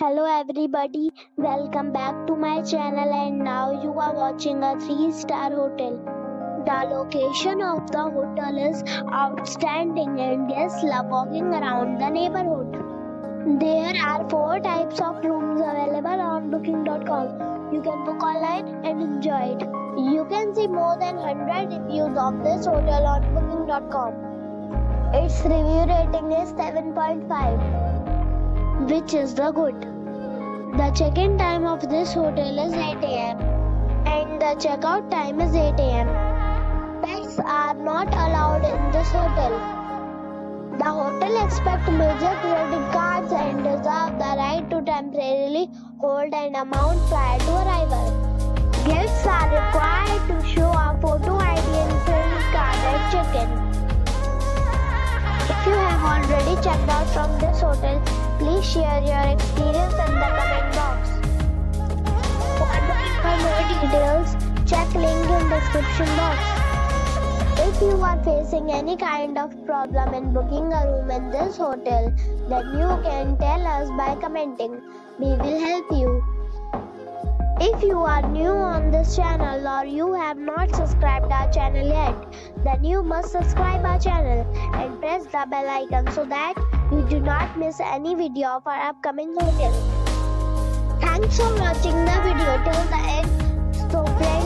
Hello everybody, welcome back to my channel and now you are watching a 3 star hotel. The location of the hotel is outstanding and guests love walking around the neighborhood. There are 4 types of rooms available on booking.com. You can book online and enjoy it. You can see more than 100 reviews of this hotel on booking.com. Its review rating is 7.5 which is the good. The check-in time of this hotel is 8 am and the checkout time is 8 am. Pets are not allowed in this hotel. The hotel expects major credit cards and reserves the right to temporarily hold an amount prior to arrival. Gifts are required already checked out from this hotel, please share your experience in the comment box. For more details, check link in description box. If you are facing any kind of problem in booking a room in this hotel, then you can tell us by commenting. We will help you. If you are new on this channel or you have not subscribed our channel yet, then you must subscribe our channel and press the bell icon so that you do not miss any video of our upcoming hotel. Thanks for watching the video till the end. So friends,